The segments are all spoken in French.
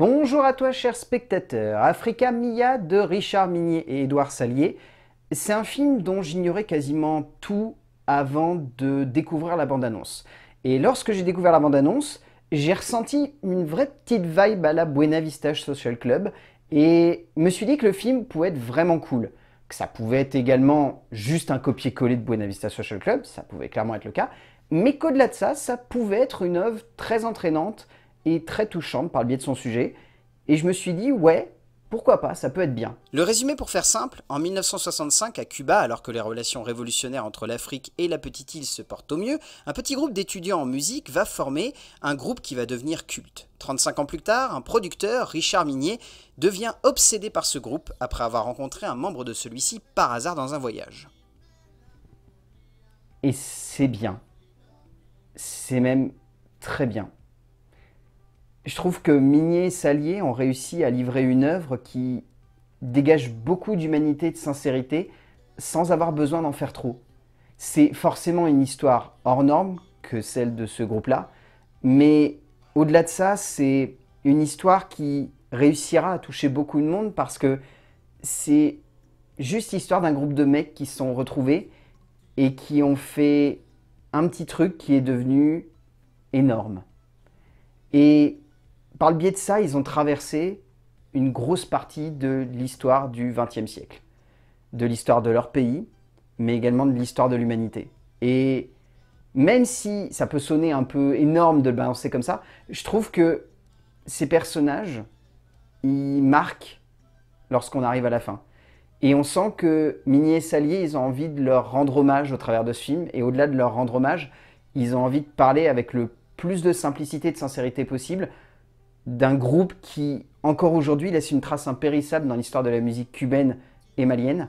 Bonjour à toi chers spectateurs, Africa Mia de Richard Minier et Édouard Salier. C'est un film dont j'ignorais quasiment tout avant de découvrir la bande-annonce. Et lorsque j'ai découvert la bande-annonce, j'ai ressenti une vraie petite vibe à la Buena Vista Social Club et me suis dit que le film pouvait être vraiment cool. Que ça pouvait être également juste un copier-coller de Buena Vista Social Club, ça pouvait clairement être le cas, mais qu'au-delà de ça, ça pouvait être une œuvre très entraînante et très touchante par le biais de son sujet. Et je me suis dit, ouais, pourquoi pas, ça peut être bien. Le résumé pour faire simple, en 1965 à Cuba, alors que les relations révolutionnaires entre l'Afrique et la petite île se portent au mieux, un petit groupe d'étudiants en musique va former un groupe qui va devenir culte. 35 ans plus tard, un producteur, Richard Minier, devient obsédé par ce groupe après avoir rencontré un membre de celui-ci par hasard dans un voyage. Et c'est bien. C'est même très bien je trouve que Minier et Salier ont réussi à livrer une œuvre qui dégage beaucoup d'humanité et de sincérité sans avoir besoin d'en faire trop. C'est forcément une histoire hors norme que celle de ce groupe-là, mais au-delà de ça, c'est une histoire qui réussira à toucher beaucoup de monde parce que c'est juste l'histoire d'un groupe de mecs qui se sont retrouvés et qui ont fait un petit truc qui est devenu énorme. Et par le biais de ça, ils ont traversé une grosse partie de l'histoire du XXe siècle, de l'histoire de leur pays, mais également de l'histoire de l'humanité. Et même si ça peut sonner un peu énorme de le balancer comme ça, je trouve que ces personnages, ils marquent lorsqu'on arrive à la fin. Et on sent que Mini et Salier, ils ont envie de leur rendre hommage au travers de ce film. Et au-delà de leur rendre hommage, ils ont envie de parler avec le plus de simplicité et de sincérité possible d'un groupe qui, encore aujourd'hui, laisse une trace impérissable dans l'histoire de la musique cubaine et malienne.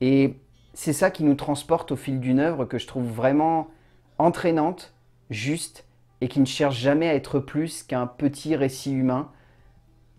Et c'est ça qui nous transporte au fil d'une œuvre que je trouve vraiment entraînante, juste, et qui ne cherche jamais à être plus qu'un petit récit humain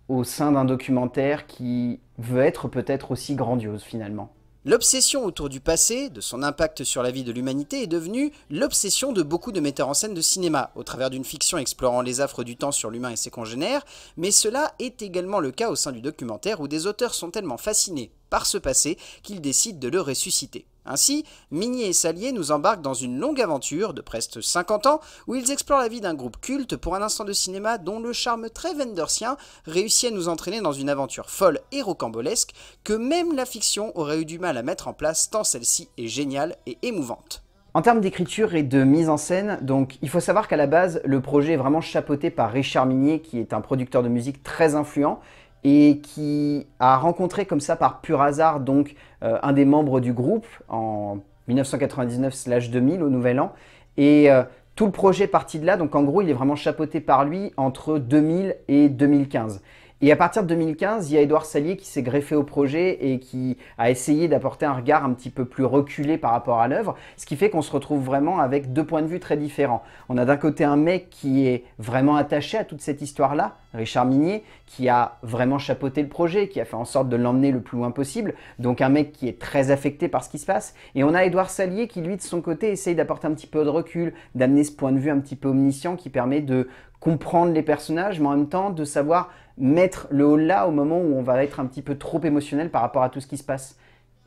au sein d'un documentaire qui veut être peut-être aussi grandiose finalement. L'obsession autour du passé, de son impact sur la vie de l'humanité, est devenue l'obsession de beaucoup de metteurs en scène de cinéma, au travers d'une fiction explorant les affres du temps sur l'humain et ses congénères, mais cela est également le cas au sein du documentaire où des auteurs sont tellement fascinés par ce passé qu'ils décident de le ressusciter. Ainsi, Minier et Salier nous embarquent dans une longue aventure de presque 50 ans où ils explorent la vie d'un groupe culte pour un instant de cinéma dont le charme très Wendersien réussit à nous entraîner dans une aventure folle et rocambolesque que même la fiction aurait eu du mal à mettre en place tant celle-ci est géniale et émouvante. En termes d'écriture et de mise en scène, donc il faut savoir qu'à la base, le projet est vraiment chapeauté par Richard Minier, qui est un producteur de musique très influent et qui a rencontré comme ça par pur hasard donc euh, un des membres du groupe en 1999/2000 au Nouvel An et euh, tout le projet parti de là donc en gros il est vraiment chapeauté par lui entre 2000 et 2015. Et à partir de 2015, il y a Édouard Salier qui s'est greffé au projet et qui a essayé d'apporter un regard un petit peu plus reculé par rapport à l'œuvre, ce qui fait qu'on se retrouve vraiment avec deux points de vue très différents. On a d'un côté un mec qui est vraiment attaché à toute cette histoire-là, Richard Minier, qui a vraiment chapeauté le projet, qui a fait en sorte de l'emmener le plus loin possible, donc un mec qui est très affecté par ce qui se passe. Et on a Édouard Salier qui, lui, de son côté, essaye d'apporter un petit peu de recul, d'amener ce point de vue un petit peu omniscient qui permet de comprendre les personnages, mais en même temps de savoir mettre le haut là au moment où on va être un petit peu trop émotionnel par rapport à tout ce qui se passe.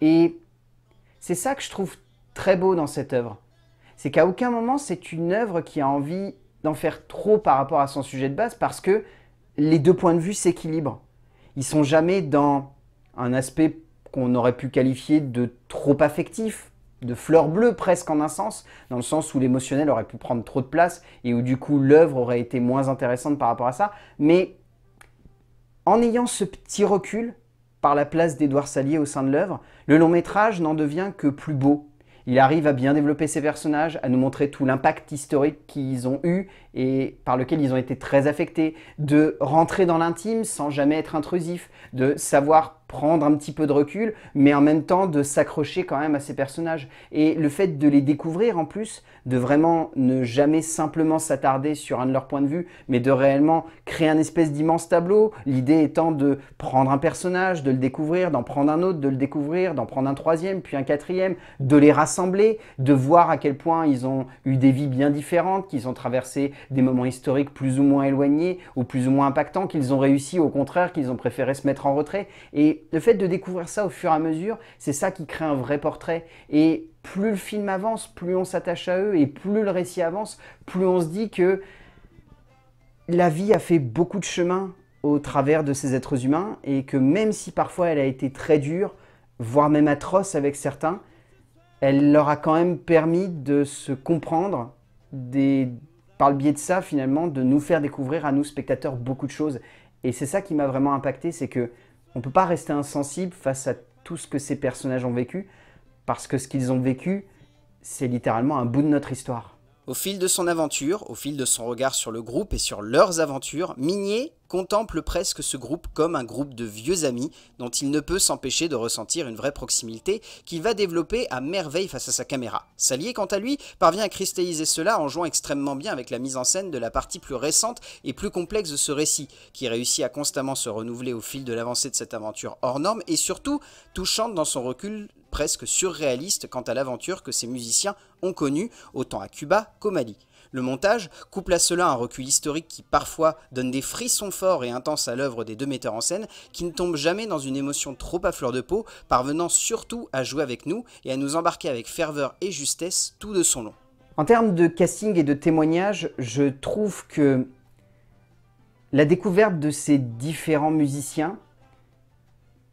Et c'est ça que je trouve très beau dans cette œuvre. C'est qu'à aucun moment c'est une œuvre qui a envie d'en faire trop par rapport à son sujet de base parce que les deux points de vue s'équilibrent. Ils sont jamais dans un aspect qu'on aurait pu qualifier de trop affectif, de fleur bleue presque en un sens, dans le sens où l'émotionnel aurait pu prendre trop de place et où du coup l'œuvre aurait été moins intéressante par rapport à ça. Mais en ayant ce petit recul par la place d'Édouard Salier au sein de l'œuvre, le long métrage n'en devient que plus beau. Il arrive à bien développer ses personnages, à nous montrer tout l'impact historique qu'ils ont eu et par lequel ils ont été très affectés, de rentrer dans l'intime sans jamais être intrusif, de savoir prendre un petit peu de recul, mais en même temps de s'accrocher quand même à ces personnages. Et le fait de les découvrir en plus, de vraiment ne jamais simplement s'attarder sur un de leurs points de vue, mais de réellement créer un espèce d'immense tableau, l'idée étant de prendre un personnage, de le découvrir, d'en prendre un autre, de le découvrir, d'en prendre un troisième, puis un quatrième, de les rassembler, de voir à quel point ils ont eu des vies bien différentes, qu'ils ont traversé des moments historiques plus ou moins éloignés ou plus ou moins impactants, qu'ils ont réussi, au contraire, qu'ils ont préféré se mettre en retrait. Et le fait de découvrir ça au fur et à mesure, c'est ça qui crée un vrai portrait. Et plus le film avance, plus on s'attache à eux et plus le récit avance, plus on se dit que la vie a fait beaucoup de chemin au travers de ces êtres humains et que même si parfois elle a été très dure, voire même atroce avec certains, elle leur a quand même permis de se comprendre, par le biais de ça finalement, de nous faire découvrir à nous spectateurs beaucoup de choses. Et c'est ça qui m'a vraiment impacté, c'est que on ne peut pas rester insensible face à tout ce que ces personnages ont vécu, parce que ce qu'ils ont vécu, c'est littéralement un bout de notre histoire. Au fil de son aventure, au fil de son regard sur le groupe et sur leurs aventures, Migné contemple presque ce groupe comme un groupe de vieux amis dont il ne peut s'empêcher de ressentir une vraie proximité qu'il va développer à merveille face à sa caméra. Salier, quant à lui, parvient à cristalliser cela en jouant extrêmement bien avec la mise en scène de la partie plus récente et plus complexe de ce récit, qui réussit à constamment se renouveler au fil de l'avancée de cette aventure hors norme et surtout touchante dans son recul presque surréaliste quant à l'aventure que ces musiciens ont connue, autant à Cuba qu'au Mali. Le montage couple à cela un recul historique qui parfois donne des frissons forts et intenses à l'œuvre des deux metteurs en scène, qui ne tombent jamais dans une émotion trop à fleur de peau, parvenant surtout à jouer avec nous et à nous embarquer avec ferveur et justesse tout de son long. En termes de casting et de témoignage, je trouve que la découverte de ces différents musiciens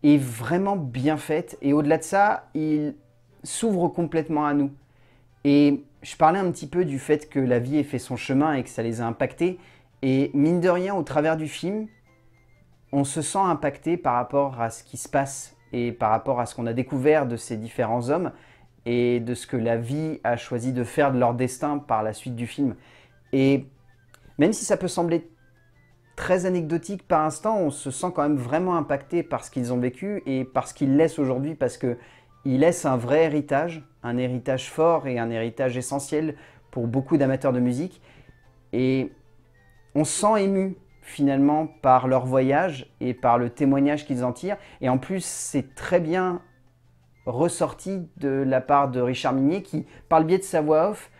est vraiment bien faite. Et au-delà de ça, il s'ouvre complètement à nous. Et je parlais un petit peu du fait que la vie ait fait son chemin et que ça les a impactés. Et mine de rien, au travers du film, on se sent impacté par rapport à ce qui se passe et par rapport à ce qu'on a découvert de ces différents hommes et de ce que la vie a choisi de faire de leur destin par la suite du film. Et même si ça peut sembler très anecdotique par instant, on se sent quand même vraiment impacté par ce qu'ils ont vécu et par ce qu'ils laissent aujourd'hui parce qu'ils laissent un vrai héritage, un héritage fort et un héritage essentiel pour beaucoup d'amateurs de musique. Et on se sent ému finalement par leur voyage et par le témoignage qu'ils en tirent. Et en plus, c'est très bien ressorti de la part de Richard Minier qui, par le biais de sa voix off,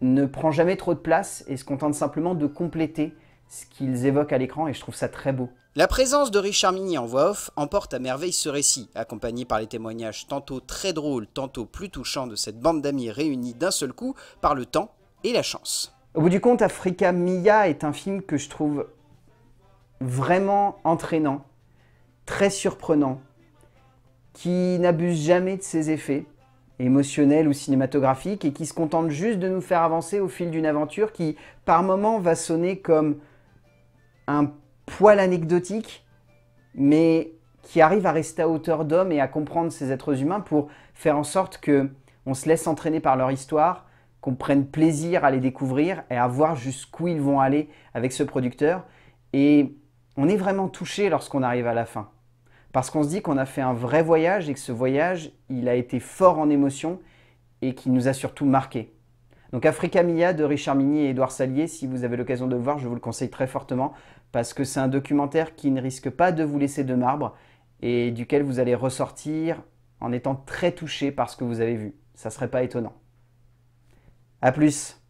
ne prend jamais trop de place et se contente simplement de compléter ce qu'ils évoquent à l'écran et je trouve ça très beau. La présence de Richard Mini en voix off emporte à merveille ce récit, accompagné par les témoignages tantôt très drôles, tantôt plus touchants de cette bande d'amis réunis d'un seul coup par le temps et la chance. Au bout du compte, Africa Mia est un film que je trouve vraiment entraînant, très surprenant, qui n'abuse jamais de ses effets émotionnels ou cinématographiques et qui se contente juste de nous faire avancer au fil d'une aventure qui, par moments, va sonner comme un poil anecdotique, mais qui arrive à rester à hauteur d'homme et à comprendre ces êtres humains pour faire en sorte que on se laisse entraîner par leur histoire, qu'on prenne plaisir à les découvrir et à voir jusqu'où ils vont aller avec ce producteur. Et on est vraiment touché lorsqu'on arrive à la fin. Parce qu'on se dit qu'on a fait un vrai voyage et que ce voyage, il a été fort en émotion et qui nous a surtout marqué. Donc Africa Mia de Richard Mini et Édouard Salier, si vous avez l'occasion de le voir, je vous le conseille très fortement parce que c'est un documentaire qui ne risque pas de vous laisser de marbre et duquel vous allez ressortir en étant très touché par ce que vous avez vu. Ça serait pas étonnant. A plus